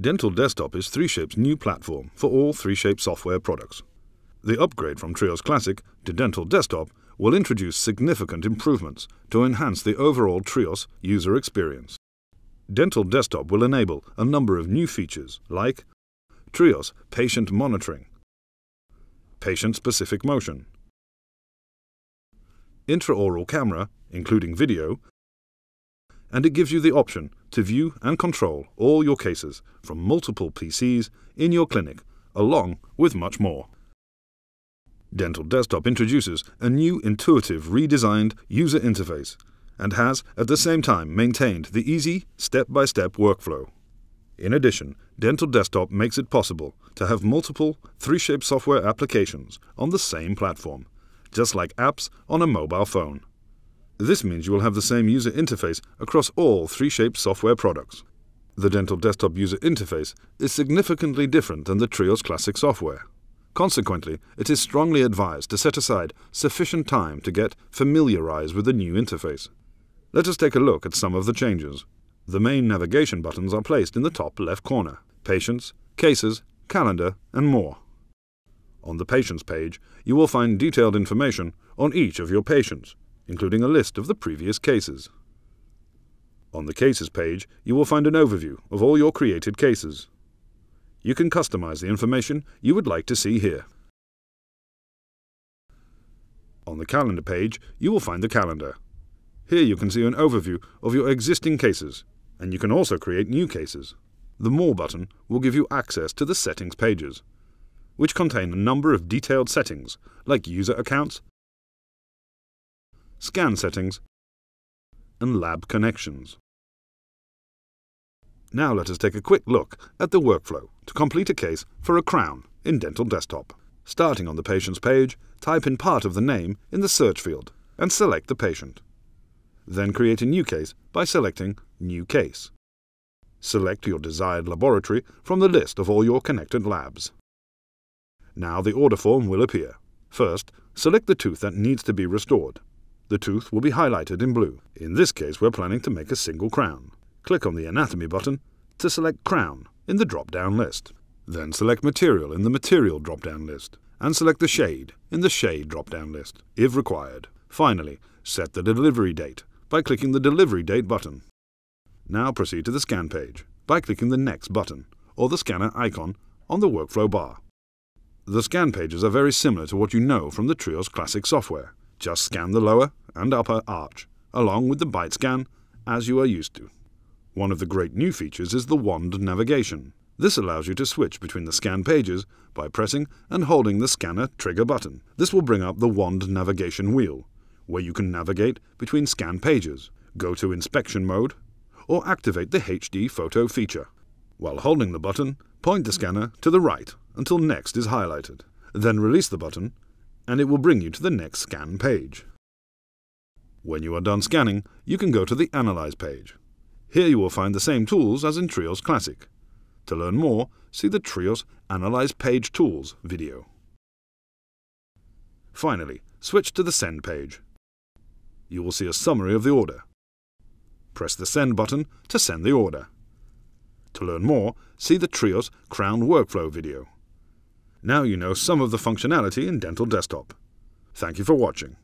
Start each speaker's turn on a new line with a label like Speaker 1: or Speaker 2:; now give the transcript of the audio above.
Speaker 1: Dental Desktop is 3Shape's new platform for all 3Shape software products. The upgrade from Trios Classic to Dental Desktop will introduce significant improvements to enhance the overall Trios user experience. Dental Desktop will enable a number of new features like Trios Patient Monitoring, Patient-Specific Motion, Intraoral Camera, including video, and it gives you the option to view and control all your cases from multiple PCs in your clinic, along with much more. Dental Desktop introduces a new intuitive redesigned user interface and has at the same time maintained the easy step-by-step workflow. In addition, Dental Desktop makes it possible to have multiple 3Shape software applications on the same platform, just like apps on a mobile phone. This means you will have the same user interface across all 3Shape software products. The Dental Desktop user interface is significantly different than the Trios Classic software. Consequently, it is strongly advised to set aside sufficient time to get familiarized with the new interface. Let us take a look at some of the changes. The main navigation buttons are placed in the top left corner. Patients, Cases, Calendar, and more. On the Patients page, you will find detailed information on each of your patients, including a list of the previous cases. On the Cases page, you will find an overview of all your created cases. You can customize the information you would like to see here. On the Calendar page, you will find the calendar. Here you can see an overview of your existing cases, and you can also create new cases. The More button will give you access to the Settings pages, which contain a number of detailed settings like user accounts, scan settings, and lab connections. Now let us take a quick look at the workflow to complete a case for a crown in Dental Desktop. Starting on the patient's page, type in part of the name in the search field and select the patient. Then create a new case by selecting New Case. Select your desired laboratory from the list of all your connected labs. Now the order form will appear. First, select the tooth that needs to be restored. The tooth will be highlighted in blue. In this case, we're planning to make a single crown. Click on the Anatomy button to select Crown in the drop-down list. Then select Material in the Material drop-down list, and select the Shade in the Shade drop-down list, if required. Finally, set the delivery date by clicking the Delivery Date button. Now proceed to the Scan page by clicking the Next button, or the scanner icon on the workflow bar. The scan pages are very similar to what you know from the Trios Classic software. Just scan the lower and upper arch, along with the bite scan, as you are used to. One of the great new features is the wand navigation. This allows you to switch between the scan pages by pressing and holding the scanner trigger button. This will bring up the wand navigation wheel, where you can navigate between scan pages, go to inspection mode, or activate the HD photo feature. While holding the button, point the scanner to the right until Next is highlighted. Then release the button and it will bring you to the next scan page. When you are done scanning, you can go to the Analyze page. Here you will find the same tools as in Trios Classic. To learn more, see the Trios Analyze Page Tools video. Finally, switch to the Send page. You will see a summary of the order. Press the Send button to send the order. To learn more, see the Trios Crown Workflow video. Now you know some of the functionality in Dental Desktop. Thank you for watching.